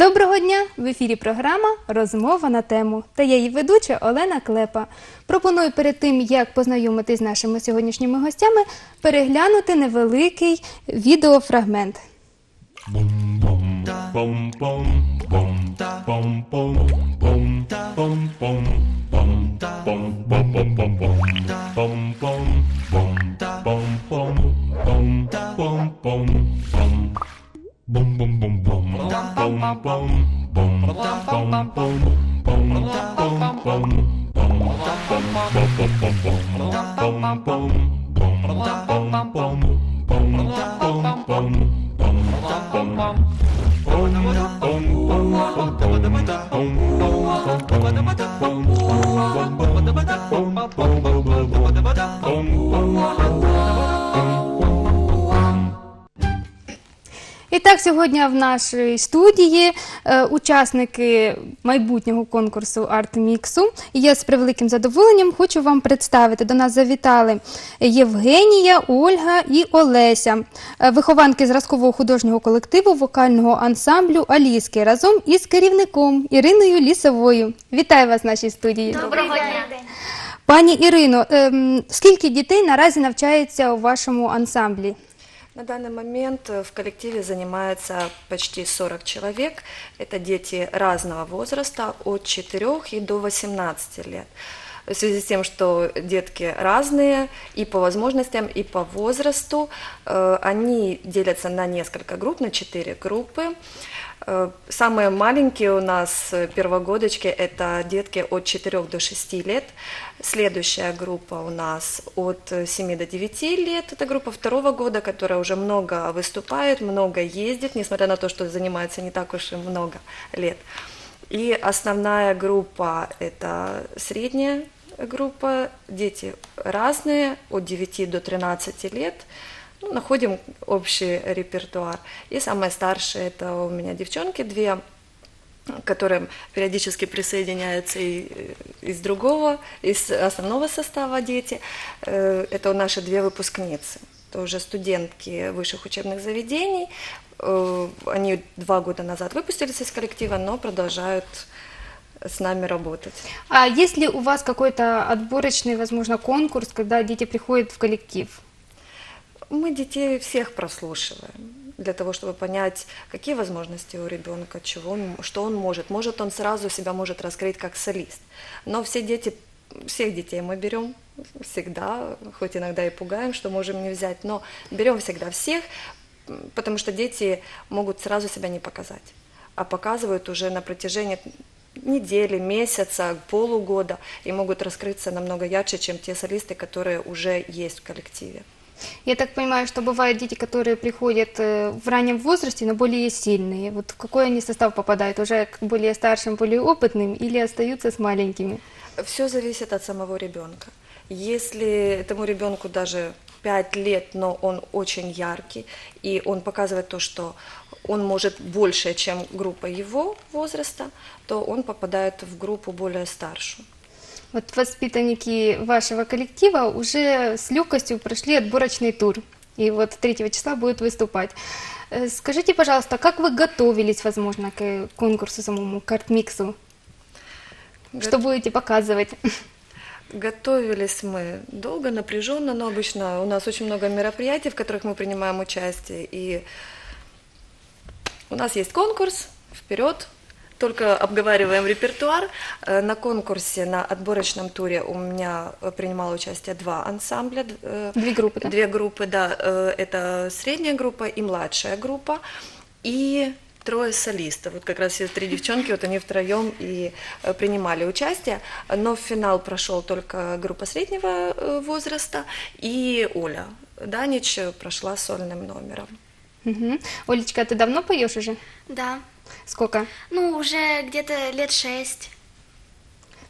Доброго дня! В ефірі програма Розмова на тему та я її ведуча Олена Клепа. Пропоную перед тим, як познайомитись з нашими сьогоднішніми гостями, переглянути невеликий відеофрагмент. Bum bum bum bum. Bum сьогодні в нашій студії е, учасники майбутнього конкурсу Артміксу. І я з превеликим задоволенням хочу вам представити. До нас завітали Євгенія, Ольга і Олеся, е, вихованки зразкового художнього колективу вокального ансамблю Аліски разом із керівником Іриною Лісовою. Вітаю вас в нашій студії. Доброго дня. Пані Ірино, ем, скільки дітей наразі навчається у вашому ансамблі? На данный момент э, в коллективе занимается почти 40 человек. Это дети разного возраста, от 4 и до 18 лет. В связи с тем, что детки разные и по возможностям, и по возрасту, э, они делятся на несколько групп, на 4 группы. Э, Самые маленькие у нас э, первогодочки – это детки от 4 до 6 лет. Следующая группа у нас от э, 7 до 9 лет. Это группа второго года, которая уже много выступает, много ездит, несмотря на то, что занимается не так уж и много лет. И основная группа – это средняя группа, дети разные, от 9 до 13 лет – ну, находим общий репертуар. И самые старшие это у меня девчонки две, которым периодически присоединяются и э, из другого, из основного состава дети. Э, Это наши две выпускницы. Это уже студентки высших учебных заведений. Э, Они два года назад выпустились из коллектива, но продолжают с нами работать. А есть ли у вас какой-то отборочный, возможно, конкурс, когда дети приходят в коллектив? Мы детей всех прослушиваем для того, чтобы понять, какие возможности у ребенка, чего он, что он может. Может, он сразу себя может раскрыть как солист. Но все дети, всех детей мы берем всегда, хоть иногда и пугаем, что можем не взять, но берем всегда всех, потому что дети могут сразу себя не показать, а показывают уже на протяжении недели, месяца, полугода и могут раскрыться намного ярче, чем те солисты, которые уже есть в коллективе. Я так понимаю, что бывают дети, которые приходят э, в раннем возрасте, но более сильные. Вот в какой они состав попадают? Уже к более старшим, более опытным или остаются с маленькими? Все зависит от самого ребенка. Если этому ребенку даже 5 лет, но он очень яркий, и он показывает то, что он может больше, чем группа его возраста, то он попадает в группу более старшую. Вот воспитанники вашего коллектива уже с легкостью прошли отборочный тур. И вот 3 числа будут выступать. Э, Скажите, пожалуйста, как вы готовились, возможно, к конкурсу самому, к артмиксу? Что будете показывать? Готовились мы долго, напряженно, но обычно у нас очень много мероприятий, в которых мы принимаем участие. И у нас есть конкурс, вперед, только обговариваем репертуар. Э, На конкурсе, на отборочном туре у меня принимало участие два ансамбля. э, Две группы, да? Две группы, да. Э, Это средняя группа и младшая группа. И трое солистов. Вот как раз все три девчонки, вот они втроем и принимали участие. Но в финал прошел только группа среднего возраста и Оля Данич прошла сольным номером. Мгм. Олечка, ты давно поешь уже? Да. Сколько? Ну, уже где-то лет шесть.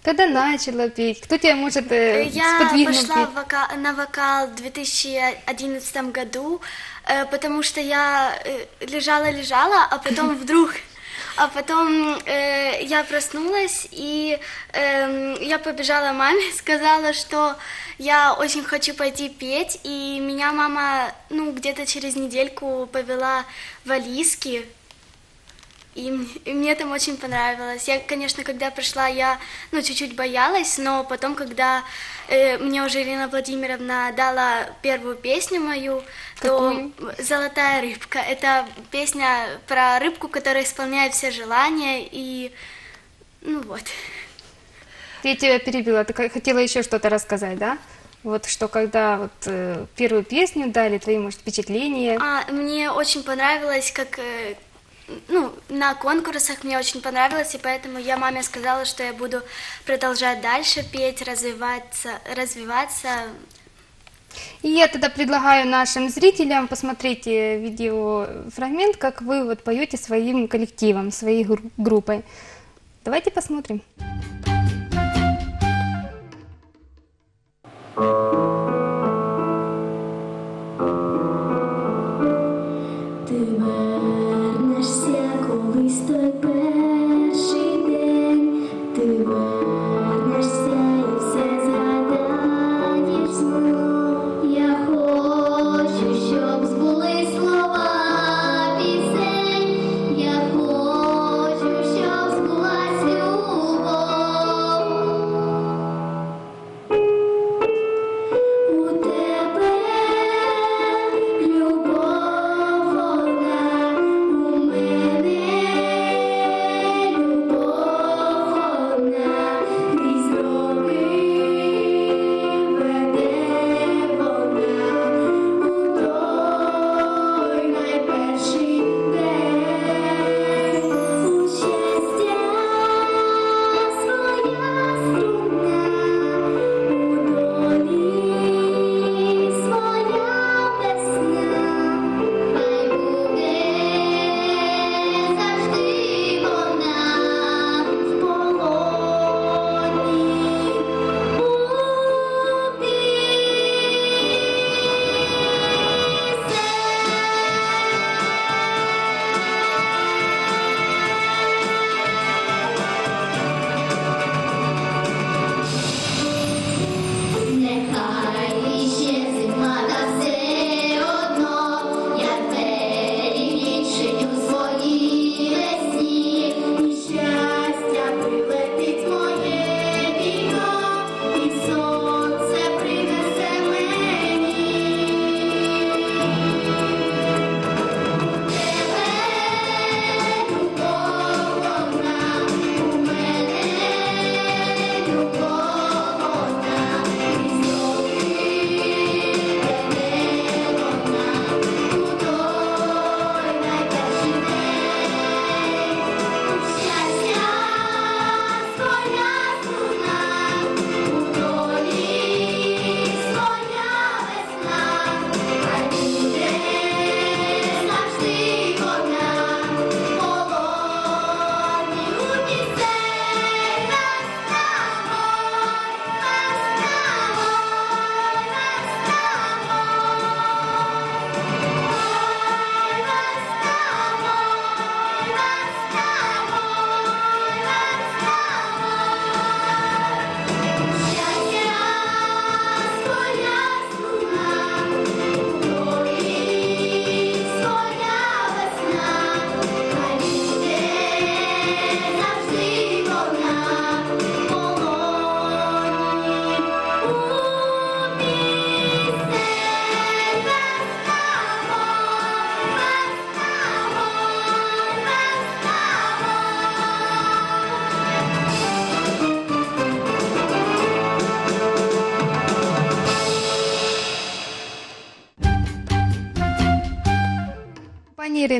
Когда начала петь? Кто тебя может э, Я сподвигнул пошла петь? в вока- на вокал в 2011 году, э, потому что я лежала-лежала, а потом вдруг... А потом э, я проснулась, и эм, я побежала маме, сказала, что я очень хочу пойти петь, и меня мама, ну, где-то через недельку повела в Алиски, И, и мне там очень понравилось. Я, конечно, когда пришла, я ну, чуть-чуть боялась, но потом, когда э, мне уже Ирина Владимировна дала первую песню мою, Какую? то «Золотая рыбка» — это песня про рыбку, которая исполняет все желания, и ну вот. Я тебя перебила, ты хотела еще что-то рассказать, да? Вот что когда вот э, первую песню дали, твои, может, впечатления. А, мне очень понравилось, как э, ну, на конкурсах мне очень понравилось, и поэтому я маме сказала, что я буду продолжать дальше петь, развиваться, развиваться. И я тогда предлагаю нашим зрителям посмотреть э, видеофрагмент, как вы вот поете своим коллективом, своей гру- группой. Давайте посмотрим. Ти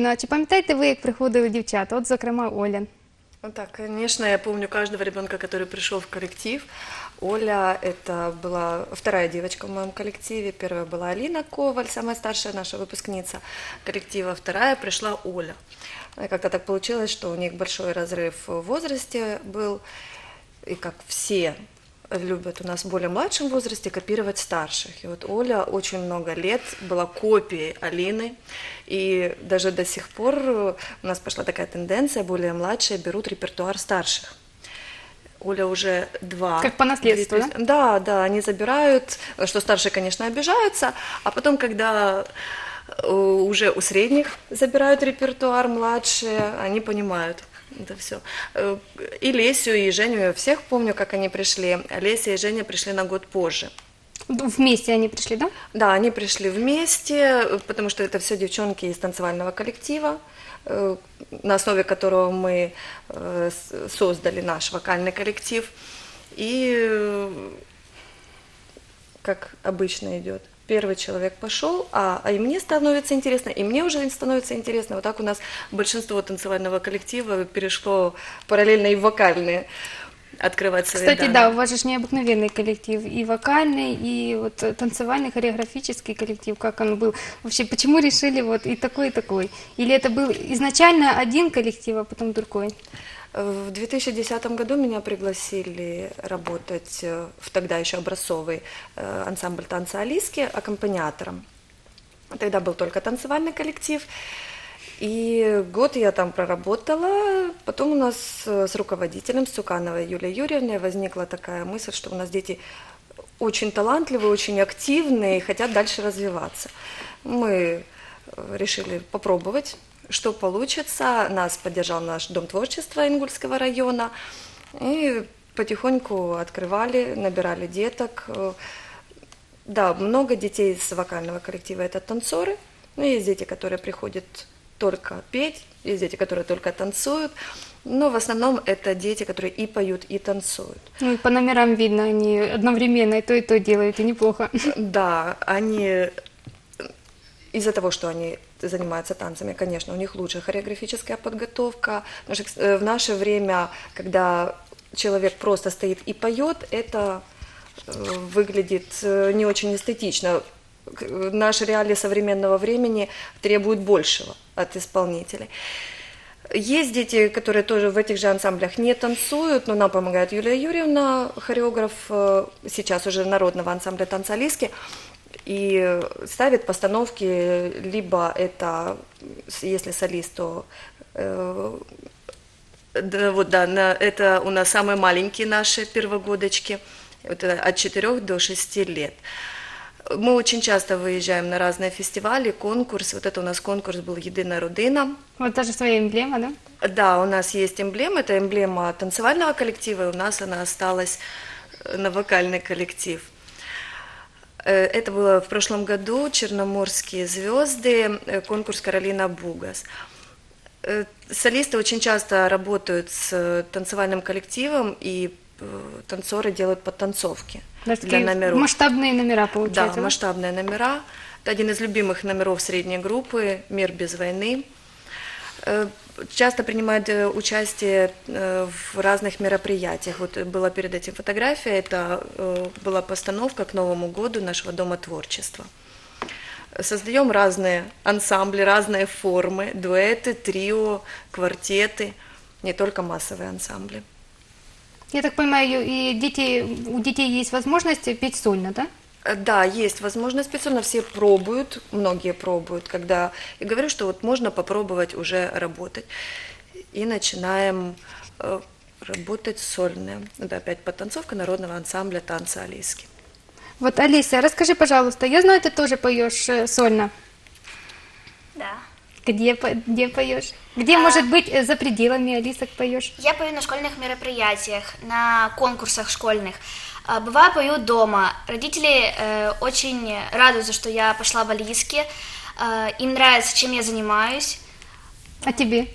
Пані Ірино, а чи пам'ятаєте ви, як приходили дівчата? От, зокрема, Оля. Ну так, конечно, я помню каждого ребенка, который пришел в коллектив. Оля, это была вторая девочка в моем коллективе. Первая была Алина Коваль, самая старшая наша выпускница коллектива. Вторая пришла Оля. И Как-то так получилось, что у них большой разрыв в возрасте был. И как все любят у нас в более младшем возрасте копировать старших. И вот Оля очень много лет была копией Алины, и даже до сих пор у нас пошла такая тенденция, более младшие берут репертуар старших. Оля уже два. Как по наследству, песни- Да, да, они забирают, что старшие, конечно, обижаются, а потом, когда Э, Уже у средних забирают репертуар, младшие, они понимают это все. И Лесю, и Женю, я всех помню, как они пришли. Леся и Женя пришли на год позже. Вместе они пришли, да? Да, они пришли вместе, э, потому что это все девчонки из танцевального коллектива, э, на основе которого мы э, создали наш вокальный коллектив. И э, как обычно идет. Первый человек пошел, а, а и мне становится интересно, и мне уже становится интересно. Вот так у нас большинство танцевального коллектива перешло параллельно и в вокальные открывать свои Кстати, данные. да, у вас же необыкновенный коллектив, и вокальный, и вот э, танцевальный, хореографический коллектив, как он был. Вообще, почему решили вот и такой, и такой? Или это был изначально один коллектив, а потом другой? В 2010 году меня пригласили работать э, в тогда еще образцовый э, ансамбль танца Алиски аккомпаниатором. Тогда был только танцевальный коллектив. И год я там проработала. Потом у нас э, с руководителем, с Цукановой Юлией Юрьевной, возникла такая мысль, что у нас дети очень талантливые, очень активные и хотят дальше развиваться. Мы решили попробовать, что получится. Нас поддержал наш Дом творчества Ингульского района. И потихоньку открывали, набирали деток. Да, много детей из вокального коллектива это танцоры. Ну, есть дети, которые приходят только петь, есть дети, которые только танцуют. Но в основном это дети, которые и поют, и танцуют. Ну, и по номерам видно, они одновременно и то, и то делают, и неплохо. Да, они из-за того, что они занимаются танцами, конечно, у них лучше хореографическая подготовка. Э, в наше время, когда человек просто стоит и поет, это э, выглядит э, не очень эстетично. Наши реалии современного времени требуют большего от исполнителей. Есть дети, которые тоже в этих же ансамблях не танцуют, но нам помогает Юлия Юрьевна, хореограф сейчас уже народного ансамбля танца Алиски, и ставит постановки, либо это, если солист, то э, да, вот да, на- это у нас самые маленькие наши первогодочки, это от 4 до 6 лет. Мы очень часто выезжаем на разные фестивали, конкурсы. Вот это у нас конкурс был «Единая родина». Вот даже своя эмблема, да? Да, у нас есть эмблема, это эмблема танцевального коллектива, и у нас она осталась на вокальный коллектив. Э, Это было в прошлом году «Черноморские звезды», э, конкурс Каролина Бугас. Э, Солисты очень часто работают с танцевальным коллективом, и танцоры делают подтанцовки Даже для номеров. масштабные номера Да, получаются. масштабные номера. Это один из любимых номеров средней группы «Мир без войны». Э, Часто принимает э, участие э, в разных мероприятиях. Вот была перед этим фотография, это была постановка к Новому году нашего Дома творчества. Создаем разные ансамбли, разные формы, дуэты, трио, квартеты, не только массовые ансамбли. Я так понимаю, и дети, у детей есть возможность петь сольно, да? Э, Да, есть возможность специально, все пробуют, многие пробуют, когда я говорю, что вот можно попробовать уже работать. И начинаем э, работать сольные. Это опять подтанцовка народного ансамбля танца Алиски. Вот, Алиса, расскажи, пожалуйста, я знаю, ты тоже поешь э, сольно. Да. Где, где поешь? Где, может быть, э, за пределами Алисок поешь? Я пою на школьных мероприятиях, на конкурсах школьных. А, Бываю пою дома. Родители э, очень радуются, что я пошла в Алиски. Э, им нравится, чем я занимаюсь. А тебе?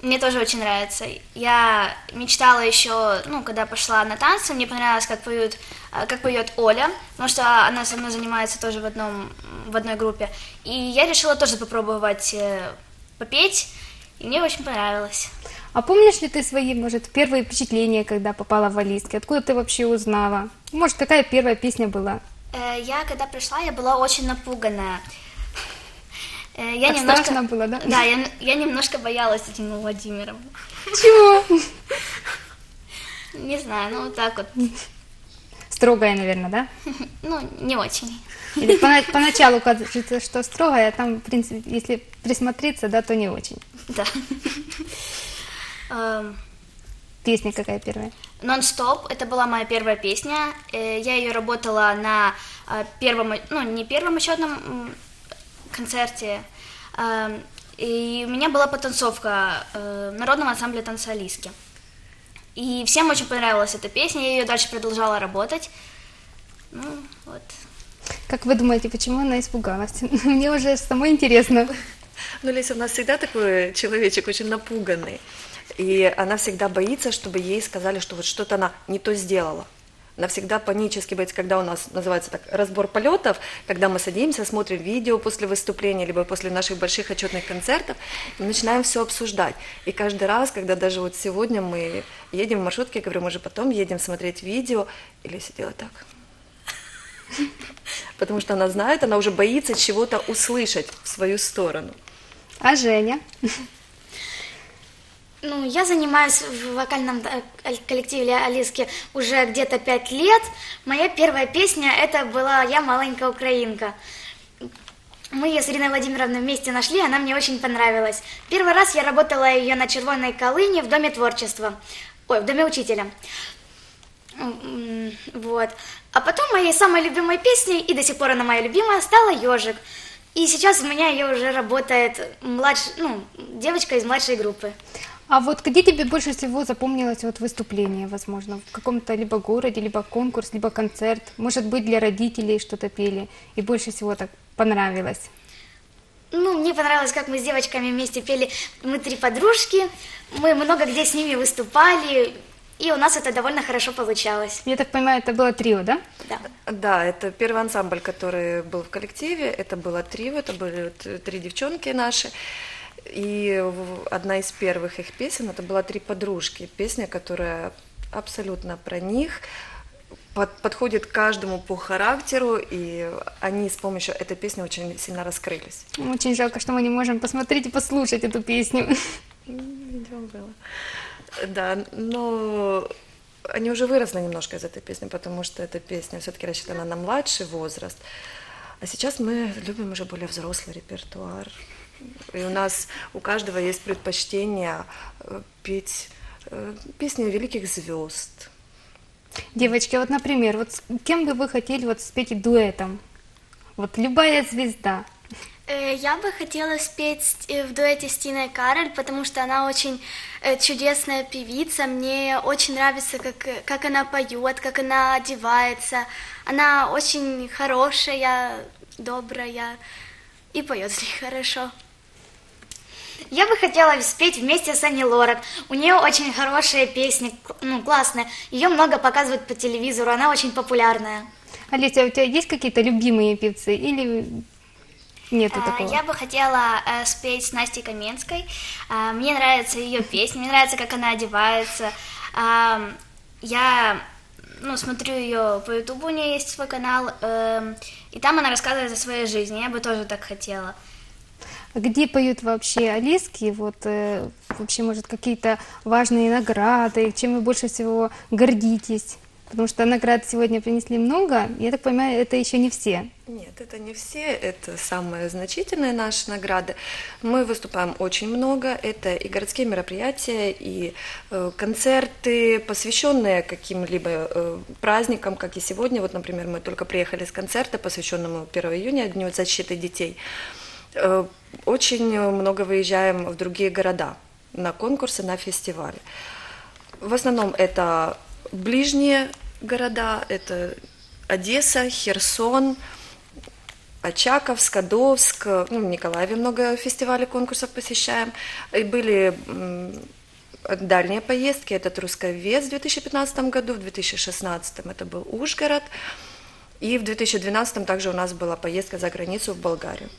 Мне тоже очень нравится. Я мечтала еще, ну, когда пошла на танцы, мне понравилось, как поют, э, как поет Оля, потому что она со мной занимается тоже в одном, в одной группе. И я решила тоже попробовать э, попеть, и мне очень понравилось. А помнишь ли ты свои, может, первые впечатления, когда попала в Алиски? Откуда ты вообще узнала? Может, какая первая песня была? Э, Я, когда пришла, я была очень напуганная. Э, Я Так немножко... страшно было, да? Да, я, я немножко боялась Диму Владимира. Чего? Не знаю, ну вот так вот. Строгая, наверное, да? Ну, не очень. Или пона- поначалу кажется, что строгая, а там, в принципе, если присмотреться, да, то не очень. Да. Эм, Песня какая первая? Нон-стоп, это была моя первая песня. Э, Я ее работала на э, первом, ну, не первом учетном, м, концерте, э, и у меня была потанцовка э, в народном ансамбле танца Алиски. И всем очень понравилась эта песня, я ее дальше продолжала работать. Ну, вот. Как вы думаете, почему она испугалась? Мне уже самой интересно. Ну, Леся, у нас всегда такой человечек очень напуганный. И она всегда боится, чтобы ей сказали, что вот что-то она не то сделала. Она всегда панически боится, когда у нас называется так разбор полетов, когда мы садимся, смотрим видео после выступления, либо после наших больших отчетных концертов, и начинаем все обсуждать. И каждый раз, когда даже вот сегодня мы едем в маршрутке, говорю, мы же потом едем смотреть видео, и Леся делает так. Потому что она знает, она уже боится чего-то услышать в свою сторону. А Женя? Ну, я занимаюсь в вокальном э, коллективе Алиски уже где-то пять лет. Моя первая песня это была «Я маленькая украинка». Мы ее с Ириной Владимировной вместе нашли, она мне очень понравилась. Первый раз я работала ее на Червоной Колыне в Доме творчества. Ой, в Доме учителя. Вот. А потом моей самой любимой песней, и до сих пор она моя любимая, стала «Ежик». И сейчас у меня ее уже работает младш... ну, девочка из младшей группы. А вот где тебе больше всего запомнилось вот выступление, возможно, в каком-то либо городе, либо конкурс, либо концерт, может быть, для родителей что-то пели, и больше всего так понравилось? Ну, мне понравилось, как мы с девочками вместе пели «Мы три подружки». Мы много где с ними выступали, и у нас это довольно хорошо получалось. Я так понимаю, это было трио, да? Да. Да, это первый ансамбль, который был в коллективе. Это было трио, это были три девчонки наши. И одна из первых их песен, это была «Три подружки». Песня, которая абсолютно про них, под- подходит каждому по характеру, и они с помощью этой песни очень сильно раскрылись. Очень жалко, что мы не можем посмотреть и послушать эту песню. Видимо, было. Да, но они уже выросли немножко из этой песни, потому что эта песня все-таки рассчитана на младший возраст. А сейчас мы любим уже более взрослый репертуар. И у нас у каждого есть предпочтение э, петь э, песни великих звезд. Девочки, вот, например, вот с кем бы вы хотели вот спеть дуэтом? Вот любая звезда. Э, Я бы хотела спеть с- в дуэте с Тиной Кароль, потому что она очень чудесная певица. Мне очень нравится, как, как она поет, как она одевается. Она очень хорошая, добрая и поет очень хорошо. Я бы хотела спеть вместе с Ани Лорак. У нее очень хорошие песни, ну, классные. Ее много показывают по телевизору, она очень популярная. Олеся, у тебя есть какие-то любимые певцы или нету А, такого? Я бы хотела э, спеть с Настей Каменской. А, Мне нравятся ее песни, мне нравится, как она одевается. А, Я ну, смотрю ее по Ютубу, у нее есть свой канал, эм, и там она рассказывает о своей жизни. Я бы тоже так хотела. Где поют вообще алиски? Вот э, вообще, может, какие-то важные награды, чем вы больше всего гордитесь? Потому что наград сегодня принесли много, я так понимаю, это еще не все. Нет, это не все, это самые значительные наши награды. Мы выступаем очень много, это и городские мероприятия, и э, концерты, посвященные каким-либо э, праздникам, как и сегодня. Вот, например, мы только приехали с концерта, посвященному 1 июня, Дню защиты детей. Очень много выезжаем в другие города на конкурсы, на фестивали. В основном это ближние города, это Одесса, Херсон, Очаков, Скадовск, ну, в Николаеве много фестивалей, конкурсов посещаем. И были дальние поездки, это Трусковец в 2015 году, в 2016 это был Ужгород, и в 2012 также у нас была поездка за границу в Болгарию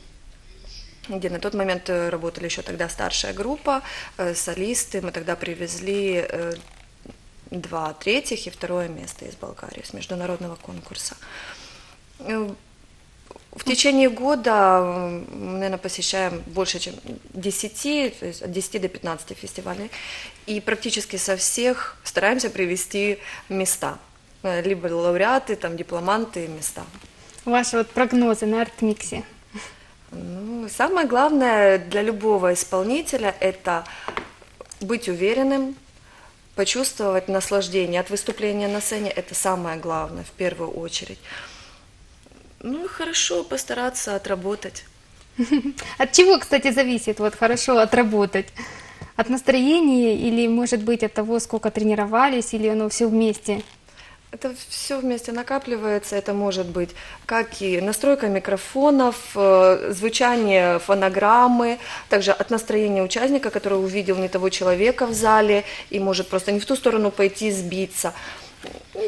где на тот момент э, работали еще тогда старшая группа, э, солисты. Мы тогда привезли э, два третьих и второе место из Болгарии с международного конкурса. В течение года мы, наверное, посещаем больше, чем 10, то есть от 10 до 15 фестивалей. И практически со всех стараемся привести места. Либо лауреаты, там, дипломанты, места. Ваши вот прогнозы на артмиксе. Ну, самое главное для любого исполнителя – это быть уверенным, почувствовать наслаждение от выступления на сцене. Это самое главное в первую очередь. Ну и хорошо постараться отработать. От чего, кстати, зависит вот хорошо отработать? От настроения или, может быть, от того, сколько тренировались, или оно все вместе? Это все вместе накапливается, это может быть как и настройка микрофонов, э, звучание фонограммы, также от настроения участника, который увидел не того человека в зале и может просто не в ту сторону пойти, сбиться.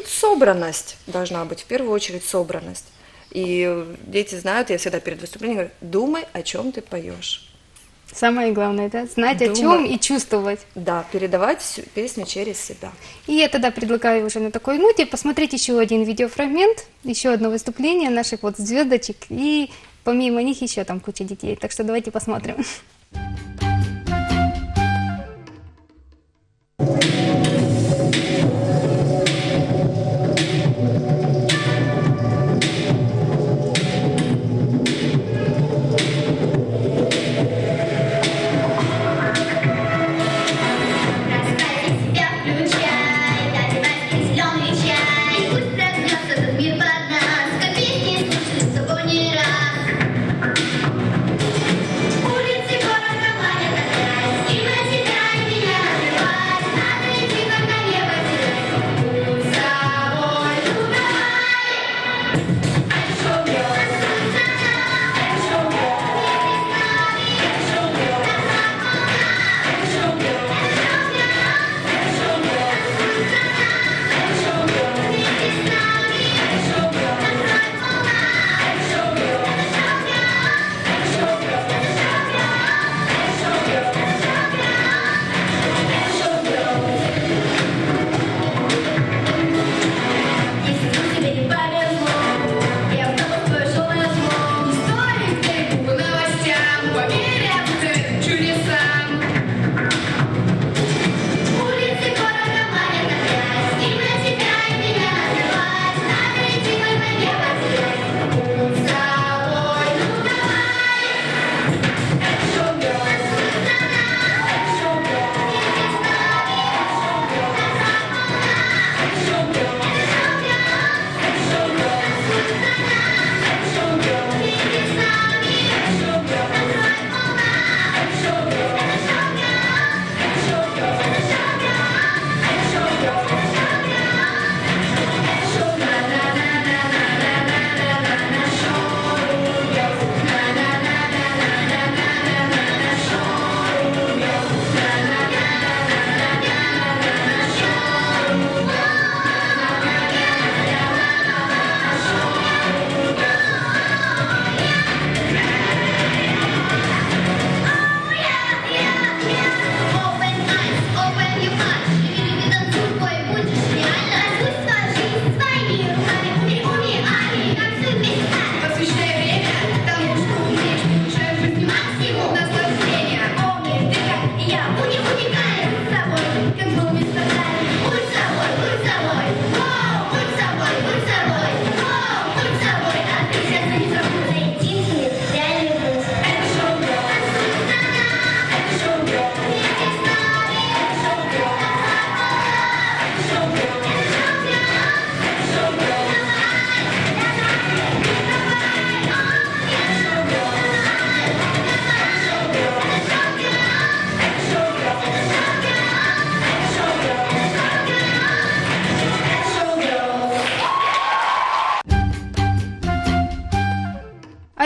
Собранность должна быть, в первую очередь собранность. И дети знают, я всегда перед выступлением говорю, думай, о чем ты поешь. Самое главное, да? Знать о чем и чувствовать. Да, передавать всю песню через себя. И я тогда предлагаю уже на такой ноте посмотреть еще один видеофрагмент, еще одно выступление наших вот звездочек, и помимо них еще там куча детей. Так что давайте посмотрим. Расставь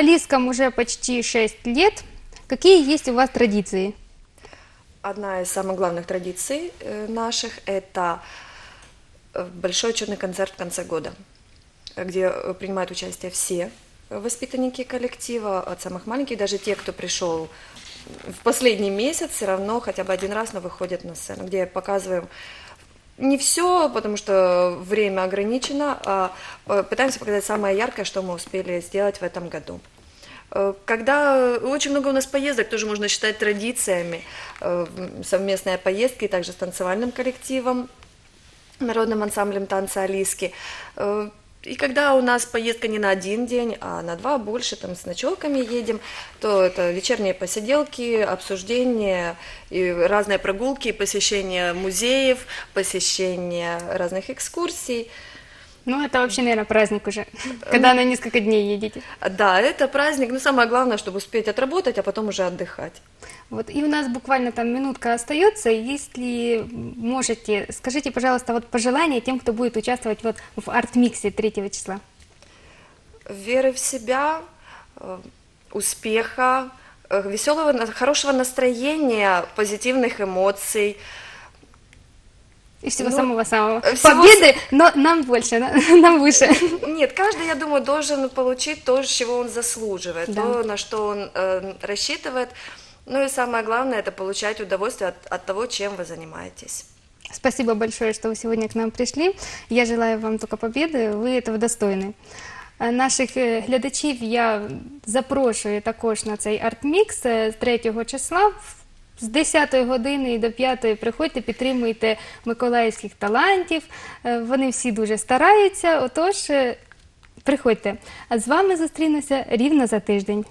Алискам уже почти 6 лет. Какие есть у вас традиции? Одна из самых главных традиций э, наших – это э, большой отчетный концерт в конце года, где э, принимают участие все воспитанники коллектива, от самых маленьких, даже те, кто пришел в последний месяц, все равно хотя бы один раз, но выходят на сцену, где показываем не все, потому что время ограничено, а пытаемся показать самое яркое, что мы успели сделать в этом году. Э, Когда очень много у нас поездок, тоже можно считать традициями, э, совместные поездки, также с танцевальным коллективом, народным ансамблем танца Алиски. Э, И когда у нас поездка не на один день, а на два больше, там с ночевками едем, то это вечерние посиделки, обсуждения, и разные прогулки, посещение музеев, посещение разных экскурсий. Ну, это вообще, наверное, праздник уже, когда на несколько дней едете. Да, это праздник, но самое главное, чтобы успеть отработать, а потом уже отдыхать. Вот, и у нас буквально там минутка остается. Если можете, скажите, пожалуйста, вот пожелания тем, кто будет участвовать вот в арт-миксе 3 числа. Веры в себя, э, успеха, веселого, хорошего настроения, позитивных эмоций. И всего Ну, самого-самого. всего Победы, но нам больше, на- нам выше. Нет, каждый, я думаю, должен получить то, чего он заслуживает, Да. то, на что он э, рассчитывает. Ну и самое главное, это получать удовольствие от, от того, чем вы занимаетесь. Спасибо большое, что вы сегодня к нам прийшли. Я желаю вам только победи, ви этого достойні. Е, Наших е, глядачів я запрошую також на цей арт-мікс е, з 3 числа. З 10 години до 5 приходьте, підтримуйте миколаївських талантів. Е, Вони всі дуже стараються. Отож, е, приходьте. А з вами зустрінуся рівно за тиждень.